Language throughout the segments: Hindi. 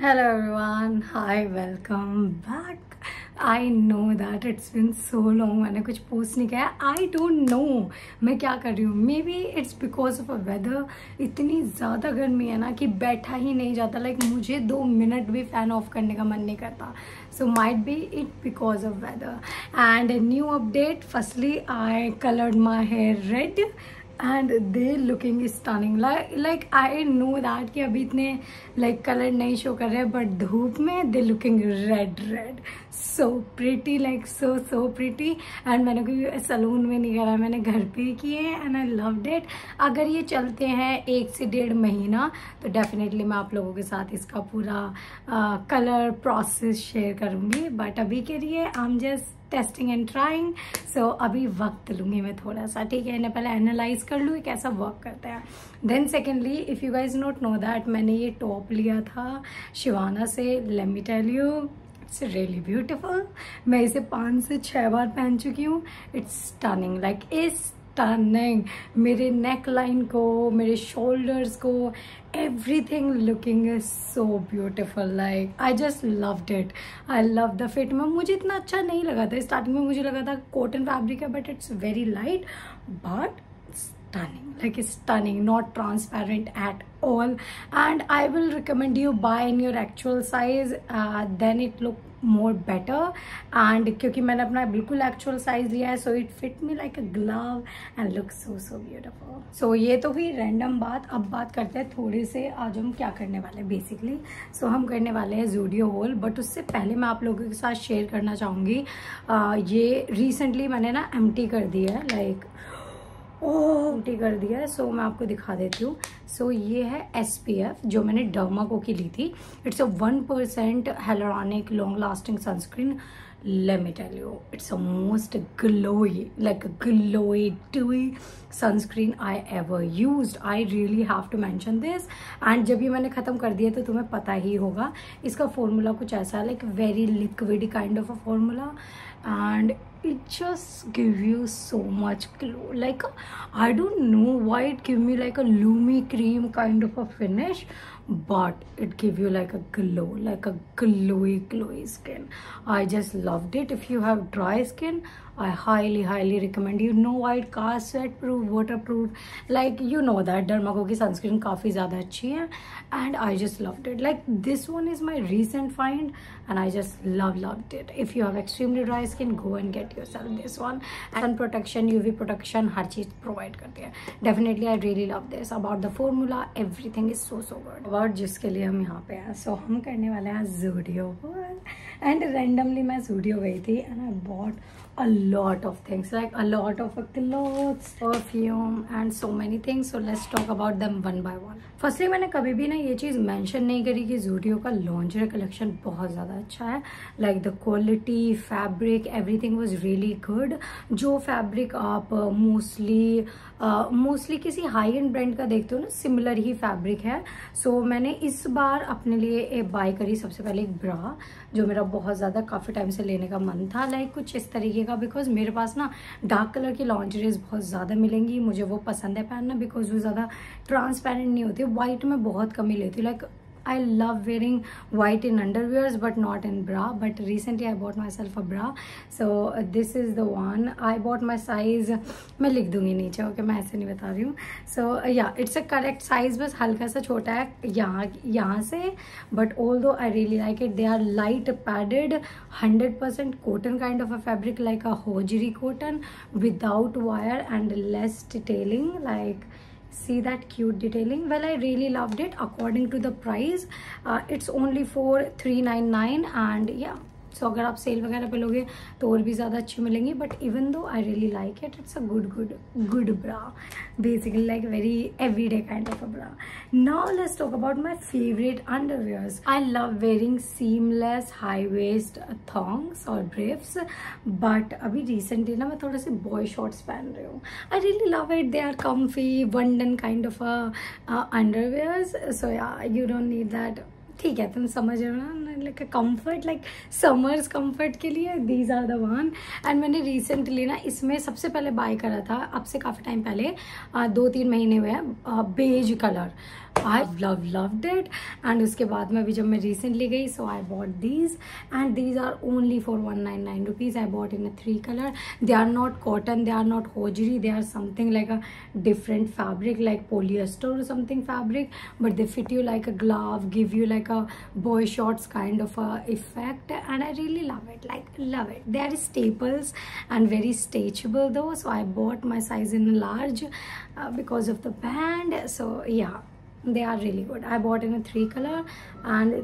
Hello everyone, hi, welcome back. I know that it's been so long मैंने कुछ पोस्ट नहीं किया आई डोंट नो मैं क्या कर रही हूँ. Maybe it's because of a weather इतनी ज़्यादा गर्मी है ना कि बैठा ही नहीं जाता. लाइक like, मुझे दो मिनट भी फ़ैन ऑफ़ करने का मन नहीं करता. So might be it because of weather and new update firstly I coloured my hair red and they looking stunning like I know that कि अभी इतने लाइक कलर नहीं शो कर रहे बट धूप में they looking red red so pretty like so so pretty and मैंने कोई सलून में नहीं करा मैंने घर पे किए हैं एंड आई लव डेट अगर ये चलते हैं एक से डेढ़ महीना तो डेफिनेटली मैं आप लोगों के साथ इसका पूरा कलर प्रोसेस शेयर करूँगी. बट अभी के लिए I am just testing and trying so अभी वक्त लूँगी मैं थोड़ा सा, ठीक है? इन्हें पहले एनालाइज कर लूँ कैसा वर्क करता है। Then secondly if you guys not know that मैंने ये टॉप लिया था शिवाना से let me tell you it's really beautiful मैं इसे पाँच से छः बार पहन चुकी हूँ। It's stunning like is stunning मेरे नेक लाइन को, मेरे शोल्डर्स को everything looking is so beautiful like I just loved it I love the fit में, मुझे इतना अच्छा नहीं लगा था। स्टार्टिंग में मुझे लगा था कॉटन फैब्रिक है but it's very light but stunning. Like it's stunning not transparent at all. And i will recommend you buy in your actual size uh, then it look more better and क्योंकि मैंने अपना बिल्कुल एक्चुअल साइज़ लिया है so it fit me like a glove and look so so beautiful so ये तो हुई रैंडम बात अब बात करते हैं थोड़े से आज हम क्या करने वाले हैं बेसिकली सो so, हम करने वाले हैं जूडियो होल बट उससे पहले मैं आप लोगों के साथ शेयर करना चाहूँगी ये रिसेंटली मैंने ना एम कर दिया है लाइक like, टी कर दिया है। सो मैं आपको दिखा देती हूँ। सो so, ये है एस पी एफ़ जो मैंने डर्माको की ली थी। It's a one percent hyaluronic long lasting sunscreen let it's a most glowy like glowy dewy sunscreen I ever use I really have to mention this and जब ये मैंने खत्म कर दिया तो तुम्हें पता ही होगा, इसका फॉर्मूला कुछ ऐसा like very liquid kind of a formula and it just give you so much glow like I don't know why it give me like a lumi cream kind of a finish but it give you like a glow like a glowy glowy skin I just loved it if you have dry skin I highly highly recommend you know white cast sweat proof waterproof like you know that Dermaco sunscreen काफ़ी ज़्यादा अच्छी है and I just loved it like this one is my recent find and I just love loved it if you have extremely dry skin go and get yourself this one sun protection UV protection हर चीज़ provide करती है definitely I really love this about the formula everything is so so good about जिसके लिए हम यहाँ पे हैं so हम करने वाले हैं Zudio and randomly मैं Zudio गई थी and I bought a lot of things like a lot of clothes perfume and so many things so let's talk about them one by one firstly मैंने कभी भी ना ये चीज़ मेंशन नहीं करी कि जूडियो का लॉन्जर कलेक्शन बहुत ज़्यादा अच्छा है। Like the quality fabric everything was really good जो फैब्रिक आप मोस्टली uh, मोस्टली uh, किसी हाई एंड ब्रांड का देखते हो ना सिमिलर ही फैब्रिक है। सो so, मैंने इस बार अपने लिए बाय करी सबसे पहले एक ब्रा जो मेरा बहुत ज़्यादा काफ़ी टाइम से लेने का मन था। लाइक like, कुछ इस तरीके का बिकॉज़ मेरे पास ना डार्क कलर की लॉन्जरीज बहुत ज़्यादा मिलेंगी मुझे वो पसंद है पहनना बिकॉज़ वो ज़्यादा ट्रांसपेरेंट नहीं होती वाइट में बहुत कमी लेती like I love wearing white in underwears but not in bra. But recently I bought myself a bra. So uh, this is the one. I bought my size मैं लिख दूँगी नीचे ओके okay, मैं ऐसे नहीं बता रही हूँ. सो या इट्स अ करेक्ट साइज़ बस हल्का सा छोटा है यहाँ यहाँ से. But although I really like it they are light padded hundred percent cotton kind of a fabric like a hosiery cotton without wire and lace detailing like see that cute detailing. Well i really loved it according to the price. Uh, it's only for 399 and yeah so अगर आप सेल वगैरह पे लोगे तो और भी ज़्यादा अच्छी मिलेंगी। But even though I really like it it's a good good good bra basically like very every day kind of a bra now let's talk about my favourite underwears I love wearing seamless high waist thongs और ब्रेफ्स बट अभी रिसेंटली ना, मैं थोड़े से बॉय शॉर्ट्स पहन रही हूँ। I really love it they are comfy one done kind of underwears so yeah you don't need that ठीक है, तुम समझ रहे हो ना like comfort like summers comfort के लिए these are the one and मैंने रिसेंटली ना इसमें सबसे पहले बाय करा था, अब से काफ़ी टाइम पहले दो तीन महीने हुए हैं beige colour I love loved it and उसके बाद में अभी जब मैं रिसेंटली गई so I bought these and these are only for one nine nine rupees I bought in a three colour they are not cotton they are not hosiery they are something like a different fabric like polyester or something fabric but they fit you like a glove give you like a boy shorts kind of a effect and i really love it like love it they are staples and very stretchable though so i bought my size in large uh, because of the band so yeah They are really good I bought in three color and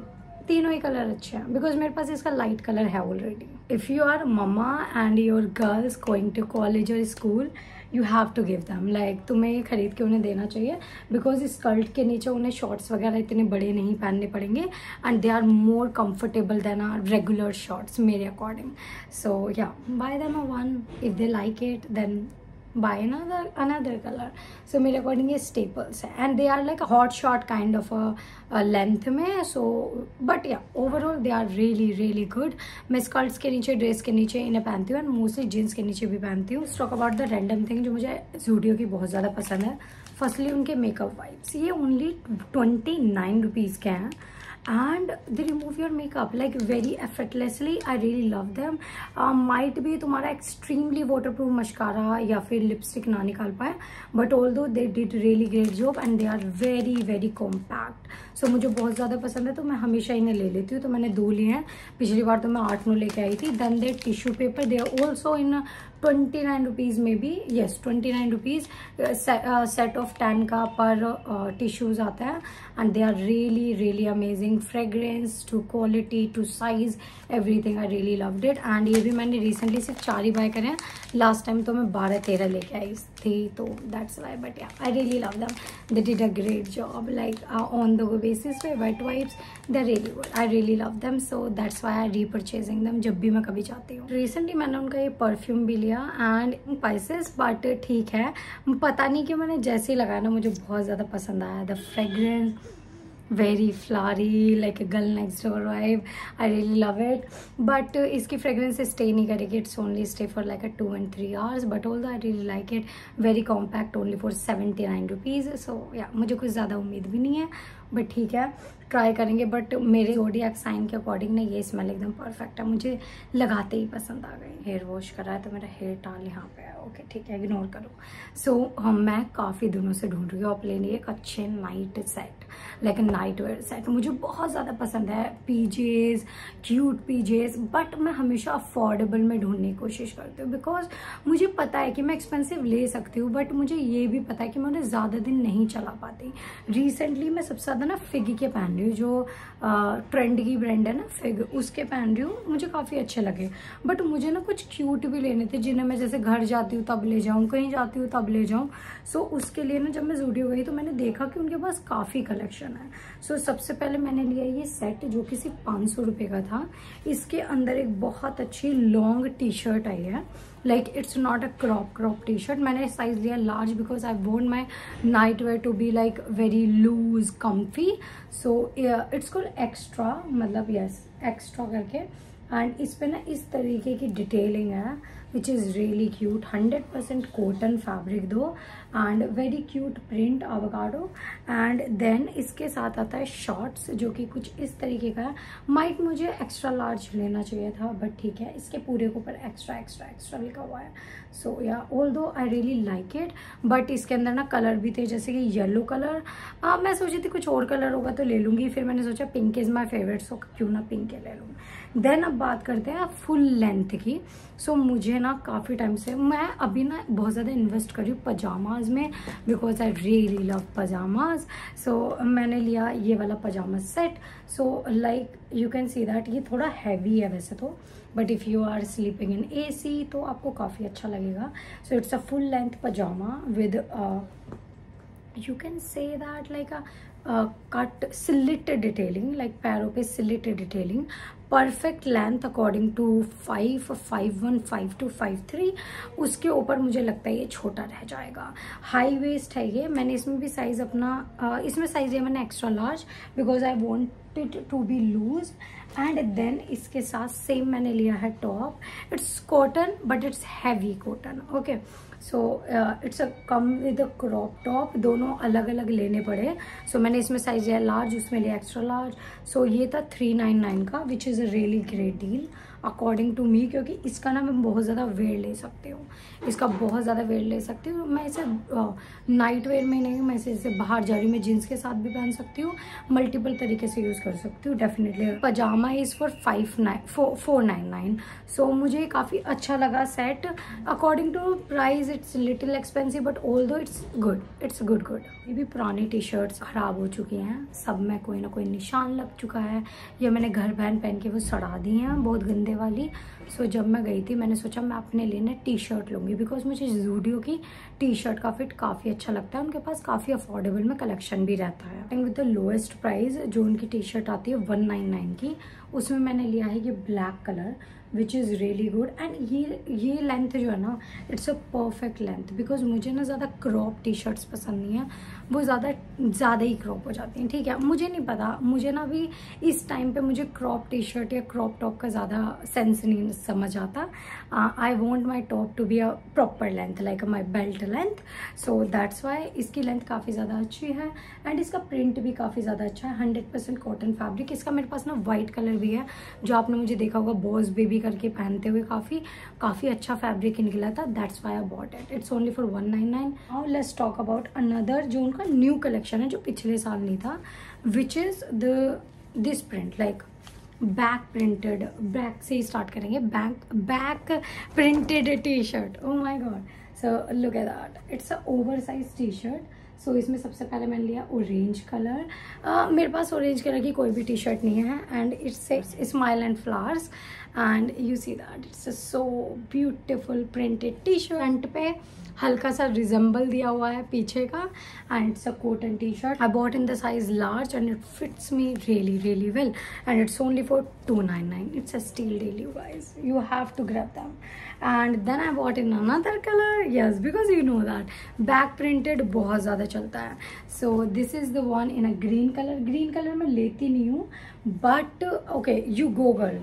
तीनों ही कलर अच्छे हैं। बिकॉज़ मेरे पास इसका लाइट कलर है already if you are mama and your girls going to college और school you have to give them like तुम्हें ये खरीद के उन्हें देना चाहिए। बिकॉज़ इस स्कर्ट के नीचे उन्हें शॉर्ट्स वगैरह इतने बड़े नहीं पहनने पड़ेंगे। And they are more comfortable than are regular shorts मेरे according so yeah buy them a one if they like it then buy another another color so मेरे according ये staples है and they are like a hot shot kind of a, a length में so but yeah overall they are really really good मैं skirts के नीचे dress के नीचे इन्हें पहनती हूँ and mostly jeans के नीचे भी पहनती हूँ talk about the random thing जो मुझे जूडियो की बहुत ज़्यादा पसंद है फर्स्टली उनके मेकअप वाइप्स ये ओनली ट्वेंटी नाइन रुपीज़ के हैं and they remove your makeup like very effortlessly I really love them might भी तुम्हारा एक्सट्रीमली वाटर प्रूफ मशकारा या फिर लिपस्टिक ना निकाल पाए but although they did really great job and they are very very compact so मुझे बहुत ज़्यादा पसंद है तो मैं हमेशा इन्हें ले लेती हूँ। तो मैंने दो लिए हैं। पिछली बार तो मैं आठ नो लेके आई थी। Then they tissue paper they are also in twenty nine rupees में भी। Yes twenty nine rupees set of ten का पर टिश्यूज़ आता है। And they are really really amazing fragrance to quality to size everything I really loved it and ये भी मैंने रिसेंटली सिर्फ़ चार ही बाय करे हैं। लास्ट टाइम तो मैं बारह तेरह लेके आई थी तो that's why but I really love them they did a great job like on the basis पे wet wipes they really good I really love them so that's Y I repurchasing them जब भी मैं कभी चाहती हूँ। रिसेंटली मैंने उनका ये परफ्यूम भी लिया एंड स्पाइसेस बट ठीक है। पता नहीं कि मैंने जैसे ही लगाया ना, मुझे बहुत ज़्यादा पसंद आया। The fragrance very floral like a girl next door vibe I really love it but इसकी फ्रेगरेंस स्टे नहीं करेगी. It's only stay for like a two and three hours but although I really like it very compact only for seventy nine rupees so yeah मुझे कुछ ज़्यादा उम्मीद भी नहीं है. बट ठीक है ट्राई करेंगे बट मेरे जोडियक साइन के अकॉर्डिंग ना ये स्मेल एकदम परफेक्ट है। मुझे लगाते ही पसंद आ गई हेयर वॉश करा है तो मेरा हेयर टाल यहाँ पे है। ओके ठीक है इग्नोर करो। सो so, हम मैं काफ़ी दिनों से ढूंढ रही हूँ अपने लिए एक अच्छे night set like night wear set मुझे बहुत ज़्यादा पसंद है पीजेज क्यूट पीजेज बट मैं हमेशा अफोर्डेबल में ढूँढने की कोशिश करती हूँ। बिकॉज़ मुझे पता है कि मैं एक्सपेंसिव ले सकती हूँ बट मुझे ये भी पता है कि मैं उन्हें ज़्यादा दिन नहीं चला पाती। रिसेंटली मैं सबसे ज़्यादा ना फिग के पहन रही हूँ जो ट्रेंड की ब्रांड है ना फिग उसके पहन रही हूँ मुझे काफ़ी अच्छे लगे। बट मुझे ना कुछ क्यूट भी लेने थे जिन्हें मैं जैसे घर जाती हूँ तब ले जाऊँ कहीं जाती हूँ तब ले जाऊँ। सो so, उसके लिए ना जब मैं जूडियो गई तो मैंने देखा कि उनके पास काफ़ी कलेक्शन है। सो so, सबसे पहले मैंने लिया ये सेट जो कि सिर्फ़ पाँच सौ का था। इसके अंदर एक बहुत अच्छी लॉन्ग टी शर्ट आई है। Like it's not a crop crop T shirt मैंने साइज़ लिया large because I want my night wear to be like very loose comfy so it's call extra मतलब यस एक्स्ट्रा करके. एंड इस पर ना इस तरीके की डिटेलिंग है which is really cute hundred percent cotton fabric though. And very cute print avocado and then इसके साथ आता है शॉर्ट्स जो कि कुछ इस तरीके का है। माइट मुझे एक्स्ट्रा लार्ज लेना चाहिए था बट ठीक है इसके पूरे के ऊपर एक्स्ट्रा एक्स्ट्रा एक्स्ट्रा लिखा हुआ है। So yeah although I really like it but इसके अंदर ना कलर भी थे जैसे कि येलो कलर आ, मैं सोची थी कुछ और कलर होगा तो ले लूँगी फिर मैंने सोचा pink is my favourite so क्यों ना पिंक ले लूँ। देन अब बात करते हैं फुल लेंथ की। सो so, मुझे ना काफ़ी टाइम से मैं अभी ना बहुत ज़्यादा इन्वेस्ट करी हूँ पजामाज में because I really love pyjamas so मैंने लिया ये वाला pyjama set so like you can see that ये थोड़ा हैवी है वैसे तो. But if you are sleeping in A C तो आपको काफ़ी अच्छा लगेगा. So it's a full length pyjama with you can say that like a cut slit detailing like पैरों पे slit detailing perfect length according to five five one five two five three उसके ऊपर मुझे लगता है ये छोटा रह जाएगा। हाई वेस्ट है ये। मैंने इसमें भी साइज़ अपना इसमें साइज़ है मैंने extra large because I want to be loose and then इसके साथ सेम मैंने लिया है top it's cotton but it's heavy cotton okay so it's a come with a crop top दोनों अलग अलग लेने पड़े. सो so, मैंने इसमें साइज़ लिया लार्ज उसमें लिया एक्स्ट्रा लार्ज सो ये था थ्री नाइन नाइन का which is a really great deal according to me क्योंकि इसका ना मैं बहुत ज़्यादा वेयर ले सकती हूँ। इसका बहुत ज़्यादा वेयर ले सकती हूँ। मैं इसे नाइट वेयर में नहीं मैं इसे इसे बाहर जा रही हूँ मैं जीन्स के साथ भी पहन सकती हूँ। मल्टीपल तरीके से यूज़ कर सकती हूँ definitely pyjama is for five nine four nine nine so मुझे काफ़ी अच्छा लगा set according to price it's little expensive but although it's good it's good good ये भी पुरानी टी शर्ट्स ख़राब हो चुकी हैं। सब में कोई ना कोई निशान लग चुका है। या मैंने घर पहन पहन के वो सड़ा दी हैं। बहुत गंदे वाली। सो so, जब मैं गई थी मैंने सोचा मैं अपने लिए ना टी शर्ट लूँगी बिकॉज़ मुझे जूडियो की टी शर्ट का फिट काफ़ी अच्छा लगता है। उनके पास काफ़ी अफोर्डेबल में कलेक्शन भी रहता है। And with the lowest price जो उनकी टी शर्ट आती है वन नाइन नाइन की उसमें मैंने लिया है ये black colour which is really good and ये ये लेंथ जो है ना it's a perfect length because मुझे ना ज़्यादा क्रॉप टी शर्ट्स पसंद नहीं है। वो ज़्यादा ज़्यादा ही क्रॉप हो जाती हैं, ठीक है? मुझे नहीं पता, मुझे ना अभी इस टाइम पे मुझे क्रॉप टी शर्ट या क्रॉप टॉप का ज़्यादा सेंस नहीं समझ आता। I want my top to be a proper length like my belt length so that's why इसकी लेंथ काफ़ी ज़्यादा अच्छी है एंड इसका प्रिंट भी काफ़ी ज़्यादा अच्छा है हंड्रेड परसेंट कॉटन फैब्रिक इसका मेरे पास ना वाइट कलर भी है, जो आपने मुझे देखा होगा बॉस बेबी करके पहनते हुए काफ़ी काफ़ी अच्छा फैब्रिक निकला था that's why bought it it's only for one nine nine let's talk about another जो उनका न्यू कलेक्शन है जो पिछले साल नहीं था which is the this print like back printed back से ही स्टार्ट करेंगे back back printed T shirt oh my god so look at that it's a over size T shirt so इसमें सबसे पहले मैंने लिया ऑरेंज कलर uh, मेरे पास ऑरेंज कलर की कोई भी टी शर्ट नहीं है and it's smile and flowers and you see that it's a so beautiful printed T shirt पे हल्का सा रिजम्बल दिया हुआ है पीछे का. And it's a cotton T shirt I bought in the size large and it fits me really really well and it's only for two nine nine it's a steal deal you guys you have to grab them and then I bought in another colour yes because you know that back printed बहुत ज़्यादा चलता है. So this is the one in a green colour green colour मैं लेती नहीं हूँ. But okay you go girl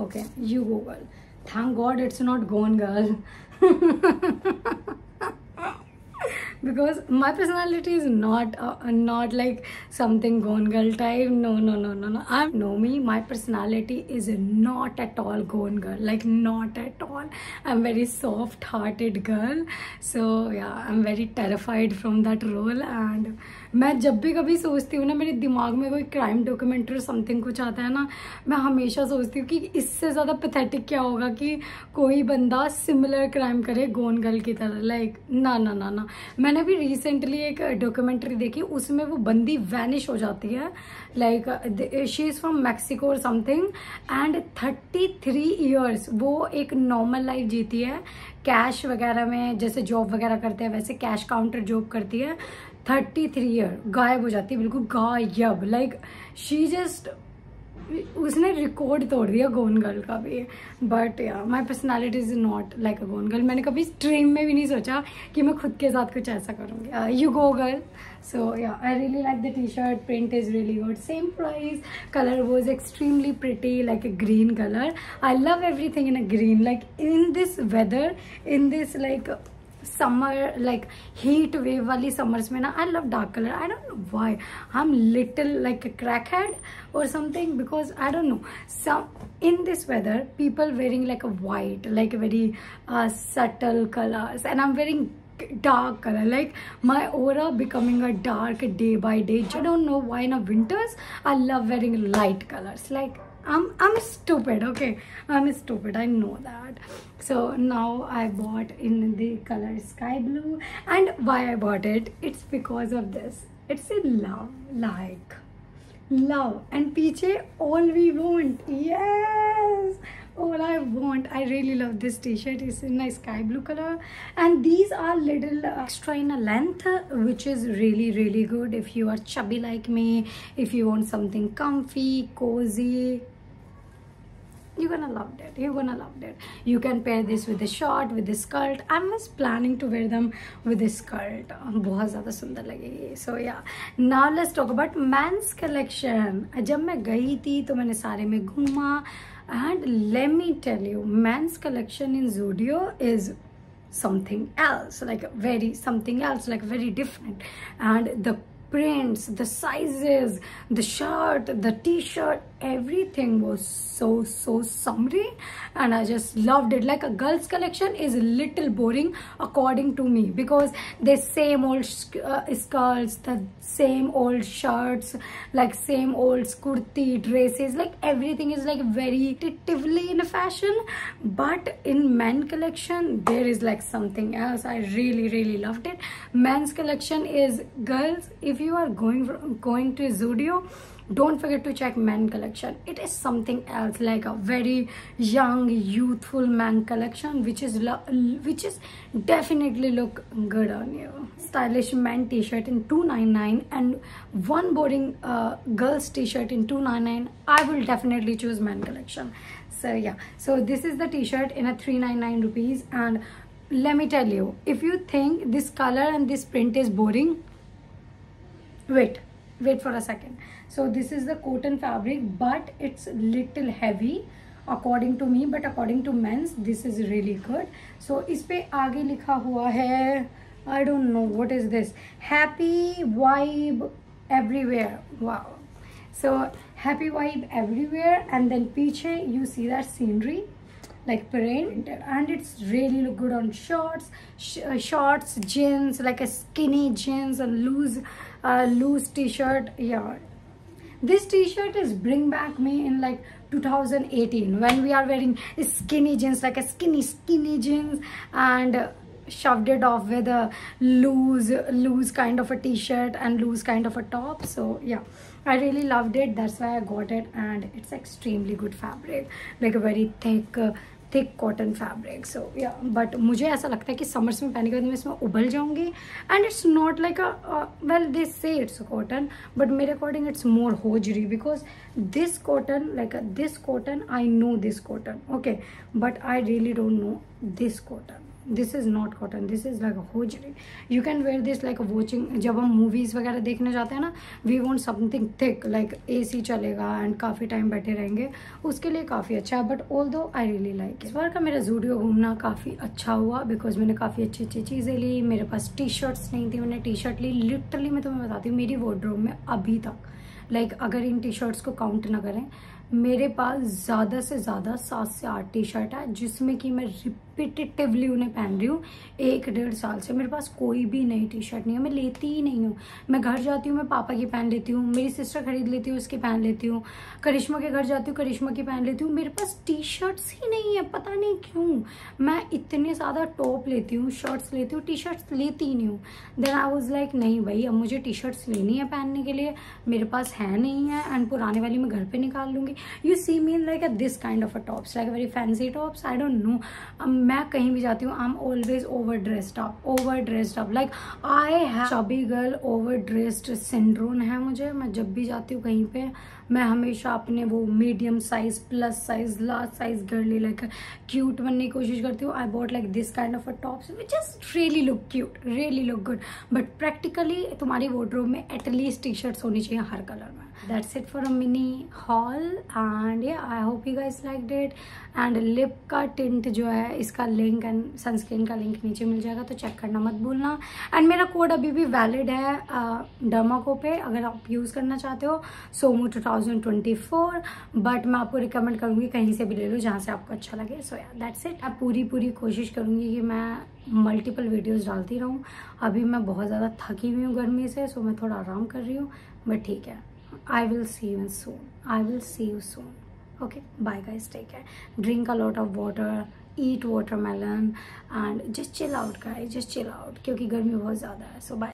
okay you google. Thank god it's not gone girl because my personality is not uh, not like something gone girl type no no no no no i know me my personality is not at all gone girl like not at all i'm very soft hearted girl so yeah i'm very terrified from that role and मैं जब भी कभी सोचती हूँ ना मेरे दिमाग में कोई क्राइम डॉक्यूमेंट्री समथिंग कुछ आता है ना मैं हमेशा सोचती हूँ कि इससे ज़्यादा पथेटिक क्या होगा कि कोई बंदा सिमिलर क्राइम करे गोन गर्ल की तरह लाइक ना ना ना ना मैंने भी रिसेंटली एक डॉक्यूमेंट्री देखी, उसमें वो बंदी वैनिश हो जाती है। Like she is from Mexico और something and thirty three years वो एक नॉर्मल लाइफ जीती है। कैश वगैरह में, जैसे जॉब वगैरह करते हैं, वैसे कैश काउंटर जॉब करती है। थर्टी थ्री ईयर गायब हो जाती है, बिल्कुल गायब। लाइक शी जस्ट उसने रिकॉर्ड तोड़ दिया गोन गर्ल का भी। But my personality is not like a Gone Girl मैंने कभी स्ट्रीम में भी नहीं सोचा कि मैं खुद के साथ कुछ ऐसा करूँगी। You go girl so yeah I really like the T shirt print is really good same price colour was extremely pretty like a green colour I love everything in a green like in this weather in this like summer like heat wave wali summers mein i love dark color. I don't know why. I'm little like a crackhead or something because i don't know. Some in this weather people wearing like a white like a very uh, subtle colors. And i'm wearing dark color. Like my aura becoming a dark day by day. I don't know why in a winters i love wearing light colors. Like i'm i'm stupid okay? I'm stupid i know that. So now i bought in the color sky blue. And why i bought it? It's because of this. It's in love like love. And peach all we want. Yes! All I want. I really love this t-shirt. It's in a sky blue color. And these are little extra in a length which is really really good if you are chubby like me if you want something comfy cozy you're gonna love it you're gonna love it you can pair this with a short with a skirt i'm just planning to wear them with a skirt बहुत ज़्यादा सुंदर लगेगी so yeah now let's talk about men's collection जब मैं गई थी तो मैंने सारे में घूमा and let me tell you men's collection in zudio is something else like very something else like very different and the prints the sizes the shirt the t-shirt everything was so so summery and i just loved it. Like a girls collection is a little boring according to me because the same old uh, skirts the same old shirts like same old kurti dresses like everything is like very relatively in a fashion. But in men collection there is like something else. I really really loved it. Men's collection is girls if you are going going to zudio don't forget to check men collection. It is something else like a very young youthful man collection which is which is definitely look good on you. Stylish men t-shirt in 299 and one boring uh, girls t-shirt in 299 i will definitely choose men collection. So yeah. So this is the t-shirt in a 399 rupees and let me tell you if you think this color and this print is boring wait wait for a second so this is the cotton fabric but it's little heavy according to me but according to men's this is really good so इस पे आगे लिखा हुआ है I don't know what is this happy vibe everywhere wow so happy vibe everywhere and then पीछे you see that scenery like print and it's really look good on shorts sh uh, shorts jeans like a skinny jeans and loose uh, loose t-shirt yeah. This t-shirt is bring back me in like 2018 when we are wearing skinny jeans like a skinny skinny jeans and shoved it off with a loose loose kind of a t-shirt and loose kind of a top. So yeah i really loved it. That's why i got it and it's extremely good fabric. Like a very thick thick cotton fabric so yeah but मुझे ऐसा लगता है कि समर्स में पहने के बाद मैं इसमें उबल जाऊँगी and it's not like a well this say it's cotton but मेरे according it's more hosiery because this cotton like this cotton I know this cotton okay but I really don't know this cotton this is not cotton this is like hosiery you can wear this like watching जब हम मूवीज़ वगैरह देखने जाते हैं ना we want something thick like A C चलेगा एंड काफ़ी टाइम बैठे रहेंगे उसके लिए काफ़ी अच्छा है but although I really like इस बार का मेरा जूडियो घूमना काफ़ी अच्छा हुआ बिकॉज़ मैंने काफ़ी अच्छी अच्छी चीज़ें ली मेरे पास टी शर्ट्स नहीं थी मैंने टी शर्ट ली लिटरली मैं तुम्हें बताती हूँ मेरी वार्ड्रोब में अभी तक लाइक like, अगर इन टी शर्ट्स को काउंट ना करें मेरे पास ज़्यादा से ज़्यादा सात से आठ टी शर्ट है, जिसमें कि मैं रिपीटेटिवली उन्हें पहन रही हूँ। एक डेढ़ साल से। मेरे पास कोई भी नई टी शर्ट नहीं है, मैं लेती ही नहीं हूँ। मैं घर जाती हूँ, मैं पापा की पहन लेती हूँ, मेरी सिस्टर खरीद लेती हूँ, उसकी पहन लेती हूँ। करिश्मा के घर जाती हूँ, करिश्मा की पहन लेती हूँ। मेरे पास टी शर्ट्स ही नहीं है, पता नहीं क्यों। मैं इतने ज़्यादा टॉप लेती हूँ, शर्ट्स लेती हूँ टी शर्ट्स लेती ही नहीं हूँ। देन आई वॉज़ लाइक नहीं भाई, अब मुझे टी शर्ट्स लेनी है पहनने के लिए। मेरे पास है नहीं है एंड पुराने वाली मैं घर पर निकाल लूँगी। You see mean like this kind of a tops like very fancy tops I don't know मैं कहीं भी जाती हूँ I am always overdressed up overdressed up like I have chubby girl overdressed syndrome है मुझे। मैं जब भी जाती हूँ कहीं पे मैं हमेशा अपने वो medium size plus size large size girly like cute बनने की कोशिश करती हूँ। I bought like this kind of a tops which is really look cute really look good but practically तुम्हारी वोड्रोब में एटलीस्ट टी शर्ट्स होनी चाहिए हर कलर में। That's it for a mini haul and I hope you guys like it and lip का टिंट जो है, इसका लिंक एंड सनस्क्रीन का लिंक नीचे मिल जाएगा तो चेक करना मत भूलना। एंड मेरा कोड अभी भी वैलिड है डर्माको पे, अगर आप यूज़ करना चाहते हो, सोमो two thousand twenty four but मैं आपको रिकमेंड करूँगी कहीं से भी ले लो, जहाँ से आपको अच्छा लगे। सो या दैट्स इट मैं पूरी पूरी कोशिश करूँगी कि मैं मल्टीपल वीडियोज़ डालती रहूँ। अभी मैं बहुत ज़्यादा थकी हुई हूँ गर्मी से सो मैं थोड़ा आराम कर रही हूँ बट ठीक है। I will see you soon. I will see you soon. Okay bye का टेक है drink a lot of water eat watermelon and just chill out guys just chill out क्योंकि गर्मी बहुत ज़्यादा है सो so, बाय